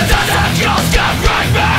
The dust of yours got right back